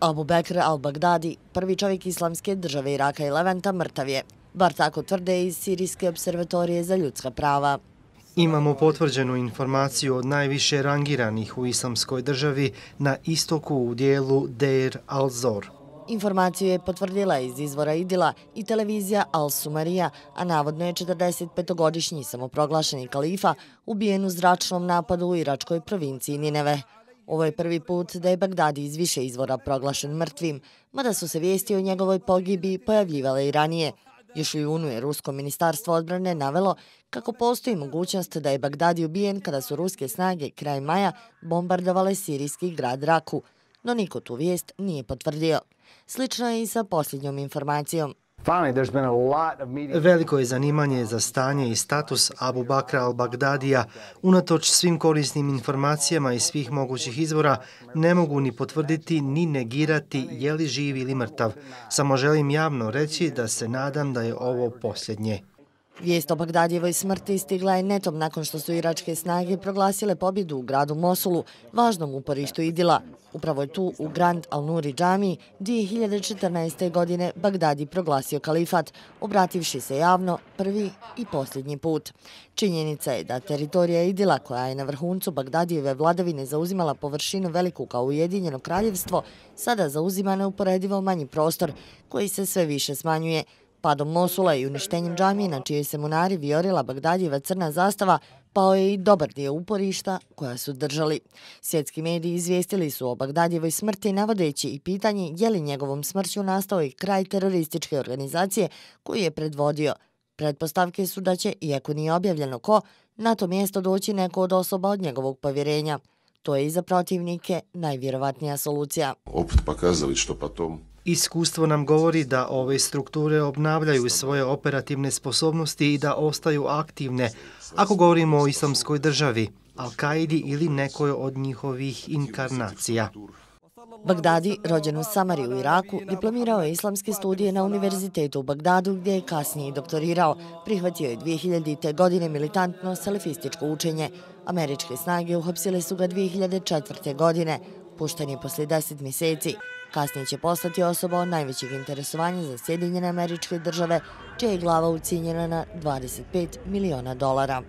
Abu Bekr al-Baghdadi, prvi čovjek islamske države Iraka i Levanta, mrtav je. Bar tako tvrde iz Sirijske observatorije za ljudska prava. Imamo potvrđenu informaciju od najviše rangiranih u islamskoj državi na istoku u dijelu Deir al-Zor. Informaciju je potvrdila iz izvora Idila i televizija Al-Sumarija, a navodno je 45-godišnji samoproglašeni kalifa ubijen u zračnom napadu u iračkoj provinciji Nineve. Ovo je prvi put da je Bagdadi iz više izvora proglašen mrtvim, mada su se vijesti o njegovoj pogibi pojavljivale i ranije. Još u junu je Rusko ministarstvo odbrane navelo kako postoji mogućnost da je Bagdadi ubijen kada su ruske snage kraj maja bombardovale sirijski grad Raku, no niko tu vijest nije potvrdio. Slično je i sa posljednjom informacijom. Veliko je zanimanje za stanje i status Abu Bakra al-Baghdadija. Unatoč svim korisnim informacijama iz svih mogućih izvora, ne mogu ni potvrditi ni negirati je li živ ili mrtav. Samo želim javno reći da se nadam da je ovo posljednje. Vijest o Bagdadjevoj smrti stigla je netom nakon što su iračke snage proglasile pobjedu u gradu Mosulu, važnom uporištu Idila. Upravo je tu u Grand Al-Nuri džami 2014. godine Bagdadi proglasio kalifat, obrativši se javno prvi i posljednji put. Činjenica je da teritorija Idila, koja je na vrhuncu Bagdadijeve vladavine zauzimala površinu veliku kao Ujedinjeno kraljevstvo, sada zauzima neuporedivo manji prostor koji se sve više smanjuje, Padom Mosula i uništenjem džamije na čijoj se munari vijorila Bagdadjeva crna zastava, pao je i dobar dio uporišta koja su držali. Svjetski mediji izvijestili su o Bagdadjevoj smrti navodeći i pitanje je li njegovom smrću nastao i kraj terorističke organizacije koju je predvodio. Pretpostavke su da će, iako nije objavljeno ko, na to mjesto doći neko od osoba od njegovog povjerenja. To je i za protivnike najvjerovatnija solucija. Opet pa pokazali što pa potom Iskustvo nam govori da ove strukture obnavljaju svoje operativne sposobnosti i da ostaju aktivne, ako govorimo o islamskoj državi, Al-Kaidi ili nekoj od njihovih inkarnacija. Bagdadi, rođen u Samari u Iraku, diplomirao je islamske studije na Univerzitetu u Bagdadu, gdje je kasnije i doktorirao. Prihvatio je 2000. godine militantno salafističko učenje. Američke snage uhopsile su ga 2004. godine. Pušten je poslije 10 mjeseci. Kasnije će postati osoba od najvećeg interesovanja za Sjedinjene američke države, čija je glava ucijenjena na 25 miliona dolara.